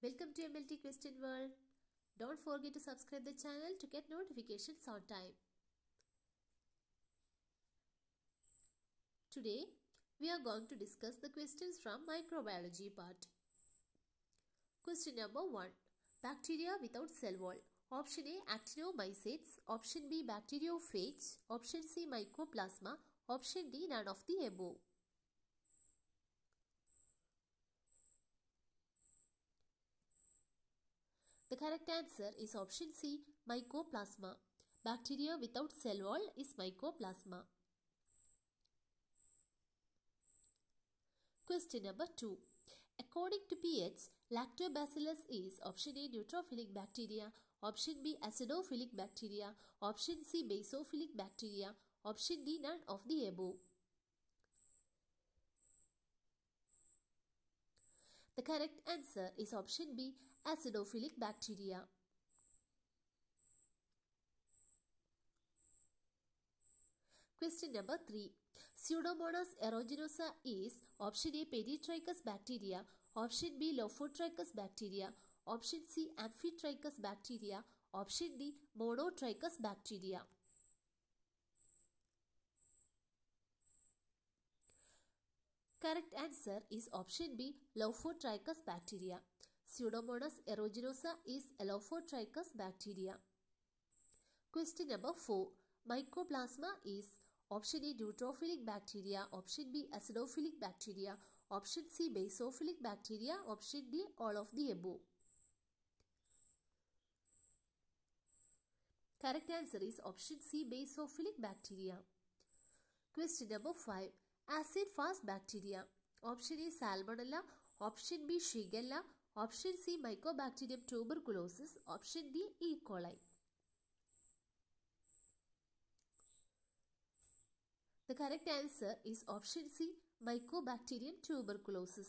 Welcome to MLT Question World. Don't forget to subscribe the channel to get notifications on time. Today, we are going to discuss the questions from microbiology part. Question number 1. Bacteria without cell wall. Option A actinomycetes, option B bacteriophage, option C mycoplasma, option D none of the above. The correct answer is option C mycoplasma. Bacteria without cell wall is mycoplasma. Question number 2. According to pH, lactobacillus is option A neutrophilic bacteria, option B acidophilic bacteria, option C basophilic bacteria, option D none of the above. The correct answer is option B acidophilic bacteria. Question number 3. Pseudomonas aeruginosa is option A Peritrichous bacteria, option B Lophotrichous bacteria, option C Amphitrichous bacteria, option D Monotrichous bacteria. Correct answer is option B Lophotrichous bacteria. Pseudomonas aeruginosa is Lophotrichous bacteria. Question number 4. Mycoplasma is option A neutrophilic bacteria, option B acidophilic bacteria, option C basophilic bacteria, option D all of the above. Correct answer is option C basophilic bacteria. Question number 5. Acid fast bacteria. Option A Salmonella, option B Shigella, option C Mycobacterium tuberculosis, option D E. coli. The correct answer is option C Mycobacterium tuberculosis.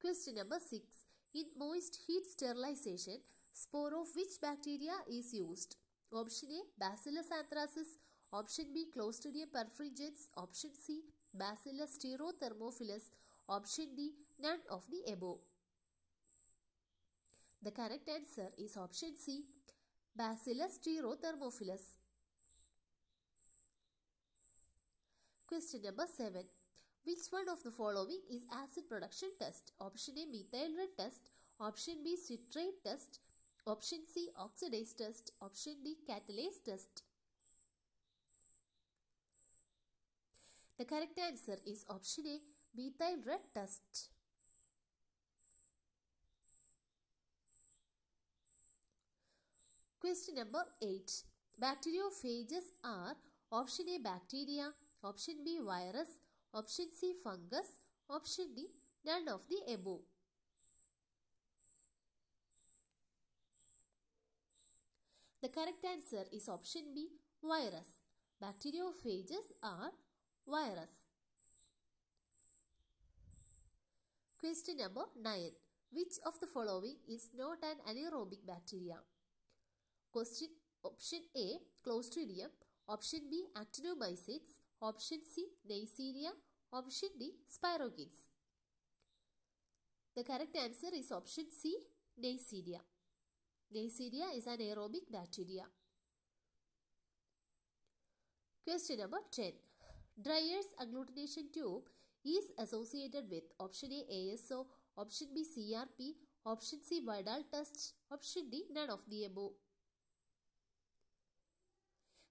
Question number 6. In moist heat sterilization, spore of which bacteria is used? Option A Bacillus anthracis, option B Clostridium perfringens, option C Bacillus stearothermophilus, option D none of the above. The correct answer is option C Bacillus stearothermophilus. Question number 7. Which one of the following is acid production test? Option A methyl red test, option B citrate test, option C oxidase test, option D catalase test. The correct answer is option A methyl red test. Question number 8. Bacteriophages are option A bacteria, option B virus, option C fungus, option D none of the above. The correct answer is option B virus. Bacteriophages are virus. Question number 9. Which of the following is not an anaerobic bacteria? Question option A Clostridium, option B Actinomycetes, option C Neisseria, option D Spirochetes. The correct answer is option C Neisseria. Neisseria is an aerobic bacteria. Question number 10. Dreyer's agglutination tube is associated with option A ASO, option B CRP, option C Widal test, option D none of the above.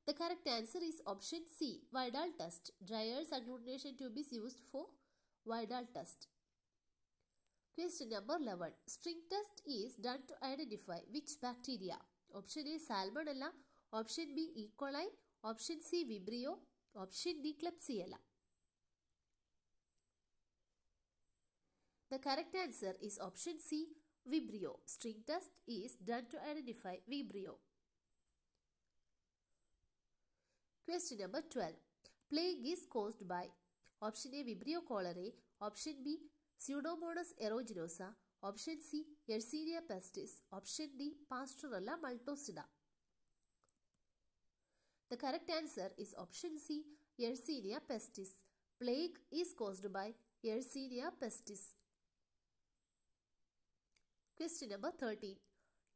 The correct answer is option C Widal test. Dreyer's agglutination tube is used for Widal test. Question number 11. String test is done to identify which bacteria? Option A Salmonella, option B E. coli, option C Vibrio, option D Klebsiella. The correct answer is option C Vibrio. String test is done to identify Vibrio. Question number 12. Plague is caused by option A Vibrio cholerae, option B Pseudomonas aeruginosa, option C Yersinia pestis, option D Pasteurella multocida. The correct answer is option C Yersinia pestis. Plague is caused by Yersinia pestis. Question number 13.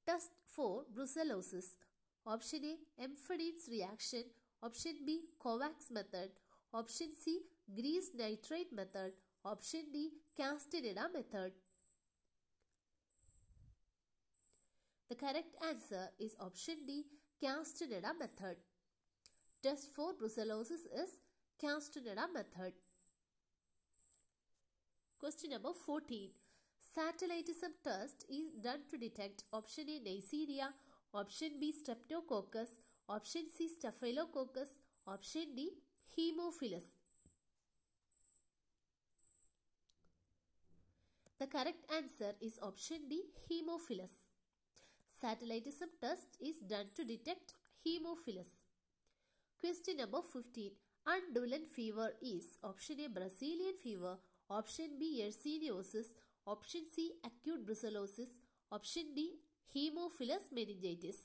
Test for brucellosis. Option A. Amphetamines reaction. Option B. Kovacs method. Option C. Griess nitrate method. Option D. Castaneda method. The correct answer is option D. Castaneda method. Test for brucellosis is Castaneda method. Question number 14. Satellitism test is done to detect option A Neisseria, option B Streptococcus, option C Staphylococcus, option D Haemophilus. The correct answer is option D Haemophilus. Satellitism test is done to detect Haemophilus. Question number 15. Undulant fever is option A Brazilian fever, option B Yersiniosis, option C acute brucellosis, option D Haemophilus meningitis.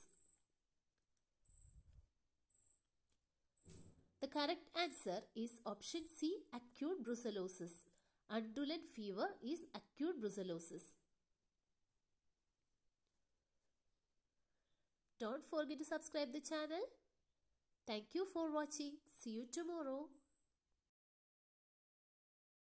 The correct answer is option C acute brucellosis. Undulant fever is acute brucellosis. Don't forget to subscribe the channel. Thank you for watching. See you tomorrow.